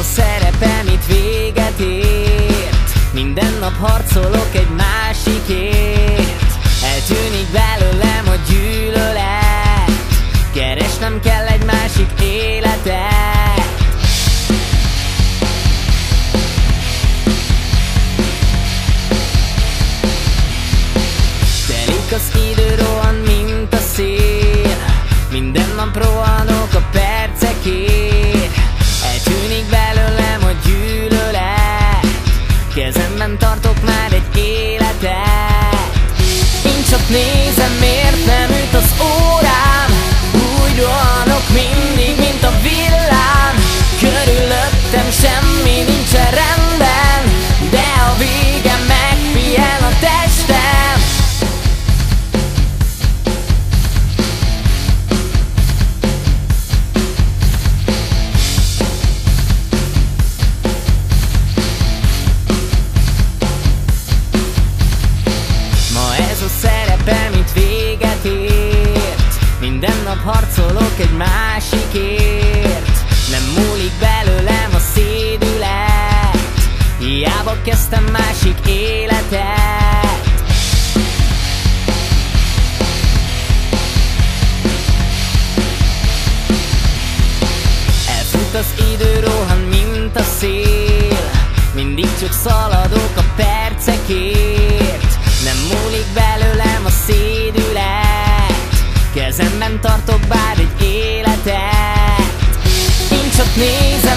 a szerepem itt véget ért. Minden nap harcolok egy másikért. Eltűnik belőlem a gyűlölet. Keresnem kell egy másik életet. Telik az idő rohan, mint a szél. Minden nap rohanok Én harcolok egy másikért. Nem múlik belőlem a szédület Hiába kezdtem másik életet Kezemben tartok bár egy életet. Én csak nézem, nem